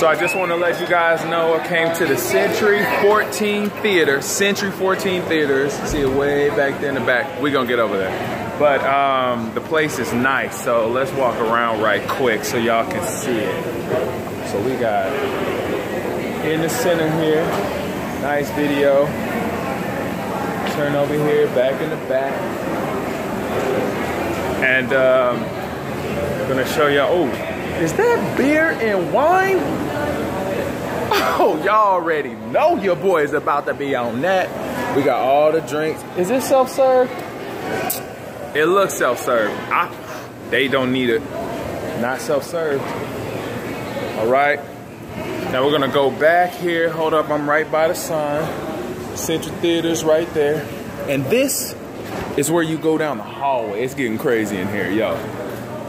So I just want to let you guys know I came to the Century 14 Theater. Century 14 Theaters. See it way back there in the back. We're going to get over there. But um, the place is nice. So let's walk around right quick so y'all can see it. So we got in the center here. Nice video. Turn over here, back in the back. And um, I'm gonna show y'all, oh, is that beer and wine? Oh, y'all already know your boy is about to be on that. We got all the drinks. Is this self-serve? It looks self-serve. They don't need it. Not self-serve. All right. Now we're gonna go back here. Hold up, I'm right by the sign. Century Theater's right there. And this is where you go down the hallway. It's getting crazy in here, yo.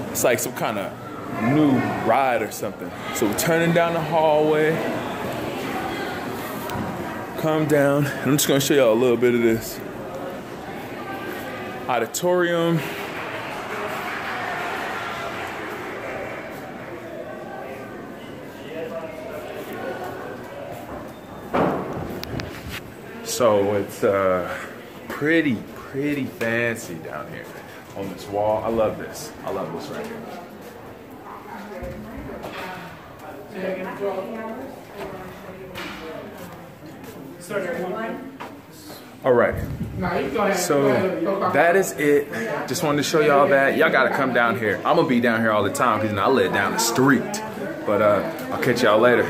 It's like some kind of new ride or something. So we're turning down the hallway. Come down. I'm just gonna show y'all a little bit of this. Auditorium. So it's uh, pretty, pretty fancy down here on this wall. I love this. I love this right here. All right. So that is it. Just wanted to show y'all that. Y'all gotta come down here. I'm gonna be down here all the time because I live down the street. But uh, I'll catch y'all later.